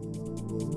Música